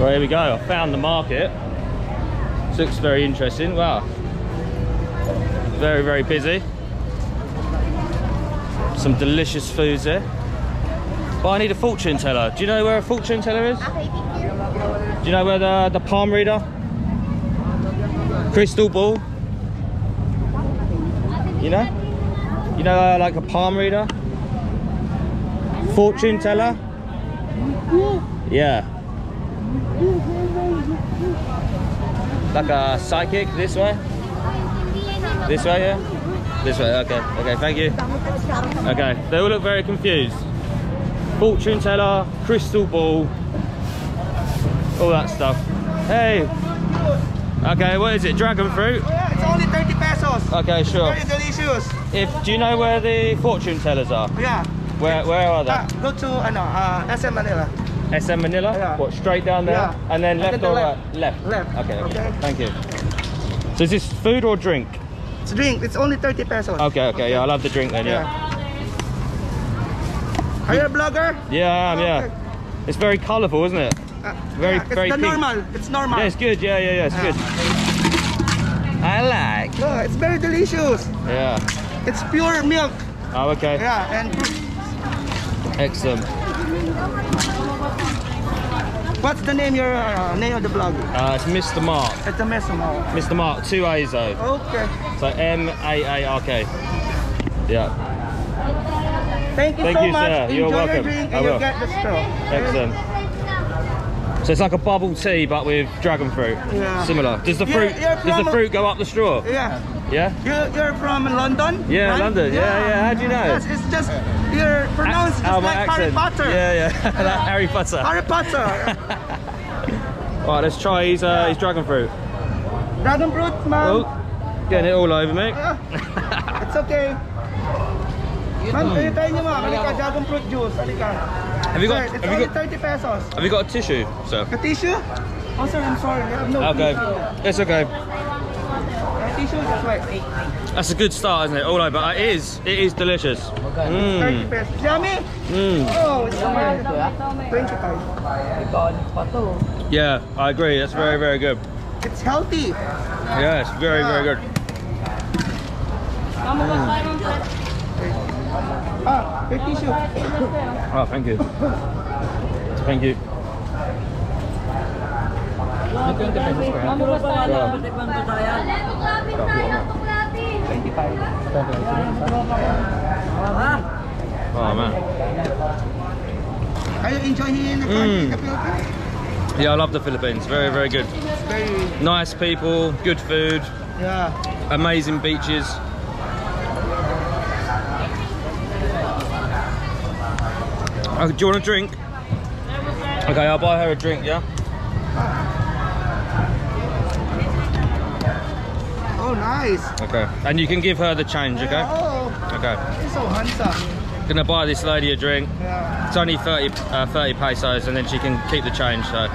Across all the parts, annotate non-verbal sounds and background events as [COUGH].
Well, here we go. I found the market. This looks very interesting. Wow. Very, very busy. Some delicious foods there. But I need a fortune teller. Do you know where a fortune teller is? Do you know where the, the palm reader? Crystal ball? You know? You know, uh, like a palm reader? Fortune teller? Yeah. Like a psychic this way? This way, yeah? This way, okay. Okay, thank you. Okay, they all look very confused. Fortune teller, crystal ball, all that stuff. Hey! Okay, what is it? Dragon fruit? Oh, it's only 30 pesos. Okay, sure. Very delicious. If do you know where the fortune tellers are? Yeah. Where where are they? Ah, go to ano, uh, SM Manila. SM Manila? Yeah. What, straight down there? Yeah. And then And left then or the right? Left. Left. Okay, okay, Okay. Thank you. So is this food or drink? It's drink. It's only 30 pesos. Okay, okay, yeah, I love the drink then, yeah. Are you a blogger? Yeah, I am, yeah. Okay. It's very colourful, isn't it? Uh, Very- yeah, it's very pink. normal. It's normal. Yeah, it's good, yeah, yeah, yeah, it's Yeah. good. I like. It's very delicious. Yeah. It's pure milk. Oh, okay. Yeah, and Excellent. What's the name your uh, name of the blog? Uh, it's Mr. Maark. It's a mess now. Mr. Maark, two A's though. Okay. So M-A-A-R-K. Yeah, Thank you Thank so you, much. sir. Enjoy You're your welcome. drink I and you will. get the straw. excellent. So it's like a bubble tea but with dragon fruit. Yeah. Similar. Does the You're- fruit you're does the fruit go up the straw? Yeah. Yeah? You, you're from London? Yeah, right? London. Yeah, yeah. How do you know? Yes, it's just, you're pronounced Oh, my Harry. Potter. Yeah, yeah. [LAUGHS] like Harry Potter. Harry Potter. [LAUGHS] Alright, let's try his uh, his dragon fruit. Dragon fruit, man. Oh, getting it all over me. Ah, [LAUGHS] it's okay. Ma'am, kayo tayo niyo ma'am. Halika, dragon fruit juice. Halika. Have you got Sir, it's have only got 30 pesos. have you got a tissue, sir? A tissue? Oh, sir, I'm sorry. I have no Okay. tissue. It's okay. A tissue, that's right. That's a good start, isn't it? All but It is. It is delicious. 30 Mmm. pesos. Yummy? Mmm. Oh, it's amazing. 25. Yeah, I agree. That's very, very good. It's healthy. Yeah, it's very, very good. Ah, tissue. Oh, thank you. Thank you. Oh man. Are you enjoying the country in the Philippines? Yeah, I love the Philippines. Very, very good. Very, Nice people, good food, yeah. amazing beaches. Oh, do you want a drink? Okay, I'll buy her a drink, yeah? Oh. Oh, nice. Okay. And you can give her the change, okay? Oh, Okay. he's so handsome. Gonna buy this lady a drink. Yeah. It's only 30, uh, 30 pesos and then she can keep the change, so.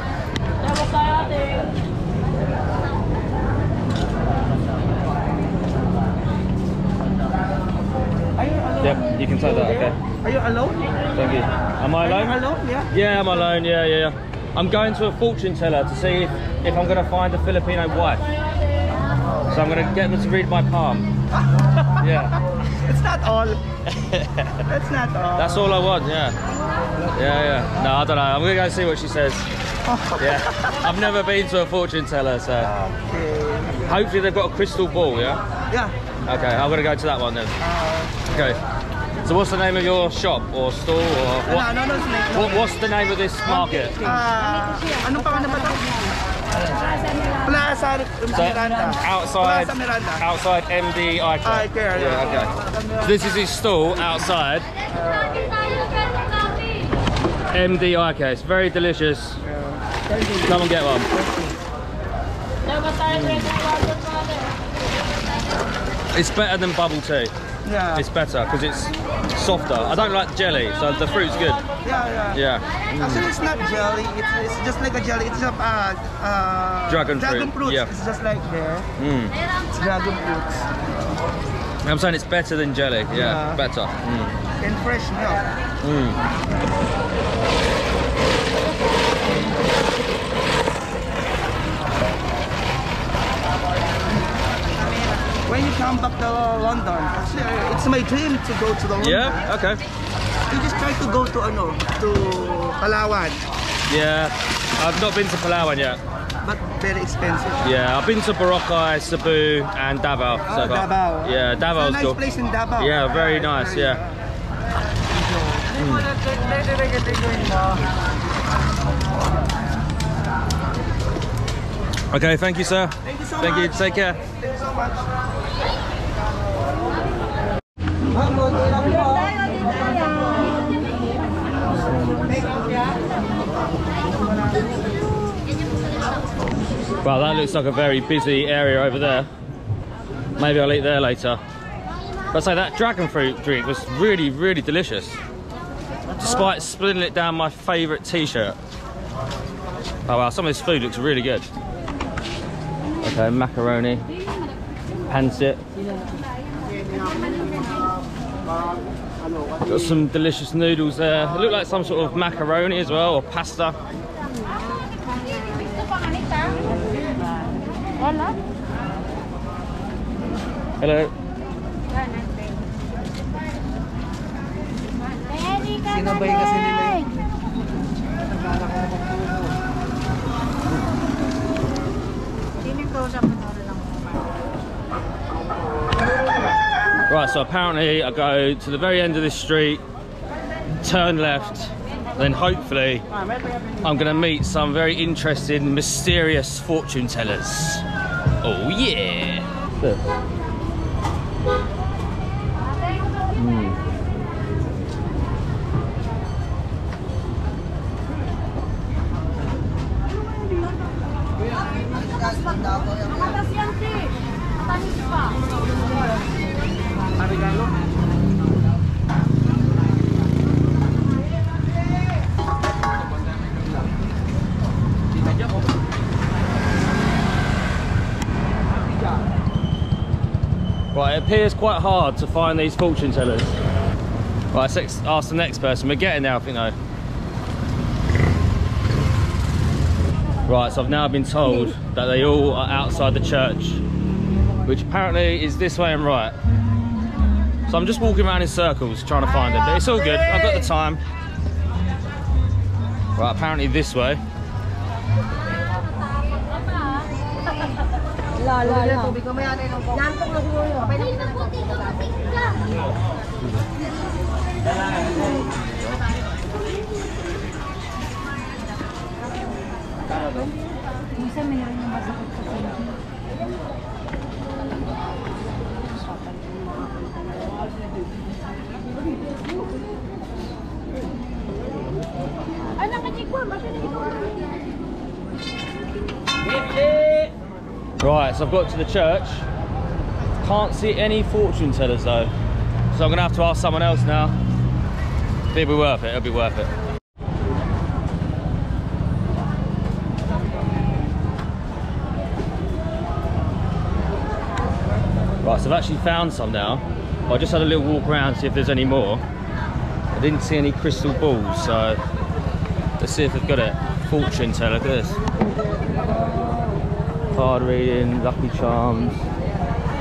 Are you alone? Yep, you can take that, okay. Are you alone? Thank you. Am I alone? alone? Yeah. Yeah, I'm alone, yeah, yeah, yeah. I'm going to a fortune teller to see if, if I'm gonna find a Filipino wife. So I'm gonna get them to read my palm. [LAUGHS] Yeah. It's not all. That's not all. That's all I want, yeah. Yeah, yeah. No, I don't know. I'm gonna go see what she says. Yeah. I've never been to a fortune teller, so Okay. hopefully they've got a crystal ball, yeah? Yeah. Okay, I'm gonna go to that one then. Uh, Okay. So what's the name of your shop or store or no, what? no, no, snake. what what's the name of this market? Ano pa ano ba to? Plaza Miranda. outside Plaza Miranda. outside MD care. Eye care, Yeah, yeah. okay. So this is his stall outside MD care. It's very delicious. Come and get one. It's better than bubble tea. Yeah. It's better because it's softer. I don't like jelly, so the fruit's good. yeah, yeah. Yeah. Actually, it's not jelly. It's, it's just like a jelly. It's a uh, uh, Dragon dragon fruit, fruit. yeah. It's just like there. Mm. It's dragon fruits I'm saying it's better than jelly. Yeah, Yeah. better. Mm. and fresh milk. Mm. London. Actually, uh, it's my dream to go to the London. Yeah. Okay. You just try to go to ano, to Palawan, Yeah. I've not been to Palawan yet. but very expensive. Yeah, I've been to Boracay, Cebu, and Davao. Oh, so. Davao. Yeah, It's a Davao's nice cool. place in Davao. Yeah, very Right, nice, very yeah. Okay, thank you, sir. Thank you so Thank you. Take care. Thank you so much. Well, that looks like a very busy area over there. Maybe I'll eat there later. But say that dragon fruit drink was really, really delicious. Despite splitting it down my favourite t-shirt. Oh wow, some of this food looks really good. Okay, macaroni. Pancit. Got some delicious noodles there. They look like some sort of macaroni as well, or pasta. Hello. Sinabay kasi nila yung Right, so apparently I go to the very end of this street, turn left, then hopefully I'm gonna meet some very interesting, mysterious fortune tellers. Oh yeah! Hmm. Right, it appears quite hard to find these fortune tellers. Right, let's ask the next person. We're getting there, I think, though. Right, so I've now been told that they all are outside the church, which apparently is this way and right. So I'm just walking around in circles trying to find them, but it's all good. I've got the time. Right, apparently this way. Lala, lala. Tubig ko, mayan na yung Lantong na siguro yun. Kapay na kita Right, so I've got to the church. Can't see any fortune tellers though. So I'm gonna have to ask someone else now. It'll be worth it, it'll be worth it. Right, so I've actually found some now. I just had a little walk around, to see if there's any more. I didn't see any crystal balls, so let's see if they've got it. Fortune teller, look at this card reading, lucky charms,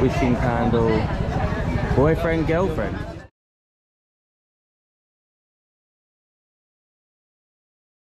wishing candle, boyfriend, girlfriend.